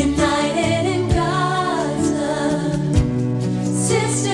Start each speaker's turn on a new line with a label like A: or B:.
A: United in God's love. Sister